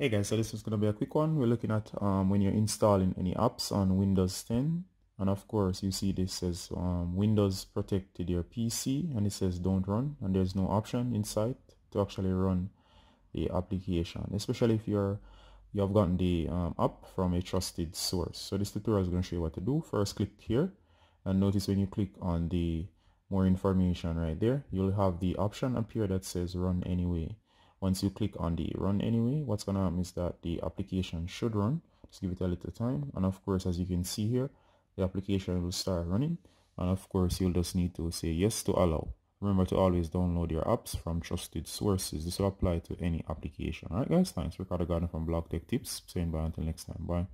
Hey guys, so this is going to be a quick one. We're looking at um, when you're installing any apps on Windows 10. And of course, you see this says um, Windows protected your PC and it says don't run. And there's no option inside to actually run the application, especially if you're you have gotten the um, app from a trusted source. So this tutorial is going to show you what to do. First, click here and notice when you click on the more information right there, you'll have the option appear that says run anyway once you click on the run anyway what's gonna happen is that the application should run. Just give it a little time. And of course as you can see here the application will start running. And of course you'll just need to say yes to allow. Remember to always download your apps from trusted sources. This will apply to any application. Alright guys. Thanks. Ricardo Gardener from blog tech tips saying bye until next time. Bye